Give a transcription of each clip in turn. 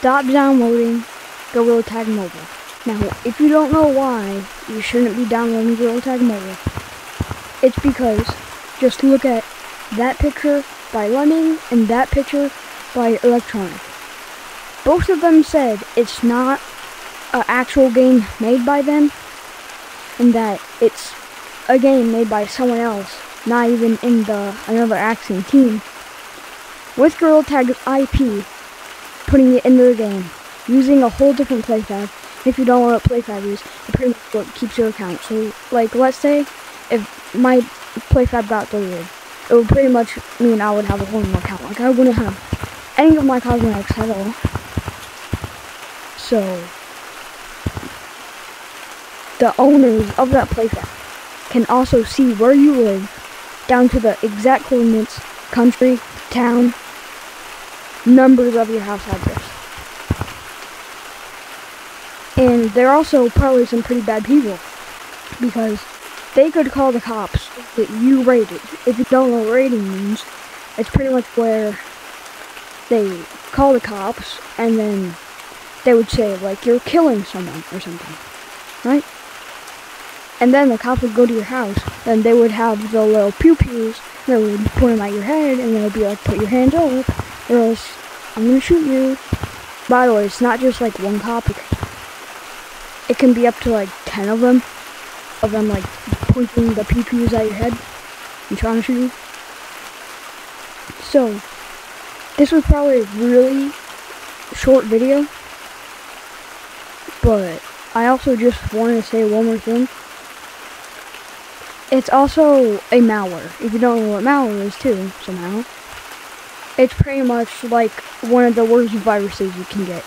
stop downloading Gorilla Tag Mobile. Now, if you don't know why you shouldn't be downloading Gorilla Tag Mobile, it's because just look at that picture by Lemming and that picture by Electronic. Both of them said it's not an actual game made by them and that it's a game made by someone else, not even in the another Axiom team. With Gorilla Tag IP, putting it into the game, using a whole different playfab. If you don't know what playfab is, it pretty much what keeps your account. So, like, let's say if my playfab got deleted, it would pretty much mean I would have a whole new account. Like, I wouldn't have any of my cosmetics at all. So, the owners of that playfab can also see where you live, down to the exact coordinates, country, town, numbers of your house address. And they're also probably some pretty bad people because they could call the cops that you raided. If you don't know what raiding means, it's pretty much where they call the cops and then they would say like you're killing someone or something, right? And then the cops would go to your house and they would have the little pew pews that would point them at your head and they would be like, put your hands up I'm gonna shoot you. By the way, it's not just like one cop. It can be up to like 10 of them. Of them like pointing the PPs at your head and trying to shoot you. So, this was probably a really short video. But I also just wanted to say one more thing. It's also a malware. If you don't know what malware is too, somehow. It's pretty much like one of the worst viruses you can get.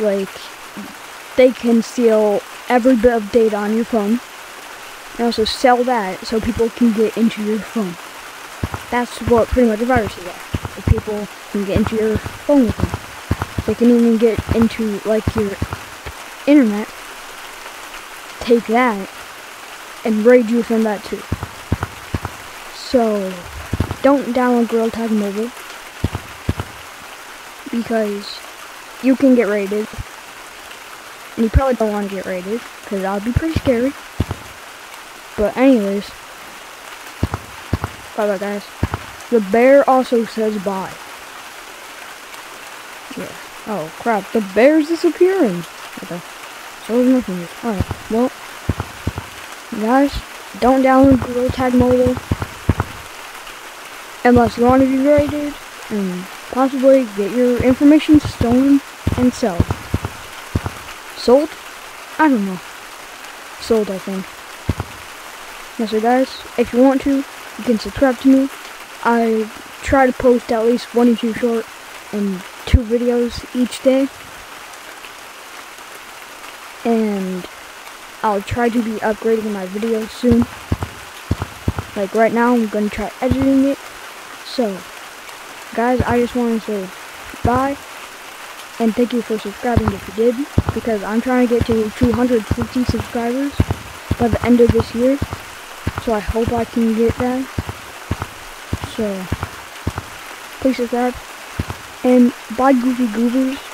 Like, they can steal every bit of data on your phone. And also sell that so people can get into your phone. That's what pretty much viruses are. If people can get into your phone with them. They can even get into, like, your internet. Take that and raid you from that too. So, don't download Gorilla Tag Mobile because you can get raided. And you probably don't want to get raided because that would be pretty scary. But anyways, bye bye guys. The bear also says bye. Yeah. Oh crap, the bear's disappearing. Okay. So is nothing. Alright, well, guys, don't download Gorilla Tag Mobile unless you want to be raided and mm. possibly get your information stolen and sold. Sold? I don't know. Sold, I think. Yes, so guys, if you want to, you can subscribe to me. I try to post at least one or two short and two videos each day. And I'll try to be upgrading my videos soon. Like right now, I'm going to try editing it so, guys, I just want to say bye. And thank you for subscribing if you did. Because I'm trying to get to 250 subscribers by the end of this year. So I hope I can get that. So, please subscribe. And bye, Goofy Goobers.